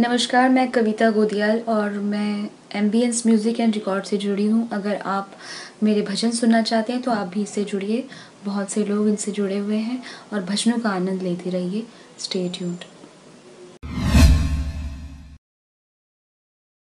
नमस्कार, मैं कविता गोदियाल और मैं एम्बियंस म्यूज़िक एंड रिकॉर्ड से जुड़ी हूँ। अगर आप मेरे भजन सुनना चाहते हैं तो आप भी इससे जुड़िए। बहुत से लोग इनसे जुड़े हुए हैं और भजनों का आनंद लेते रहिए। Stay tuned